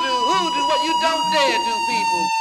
do, who do what you don't dare do, people.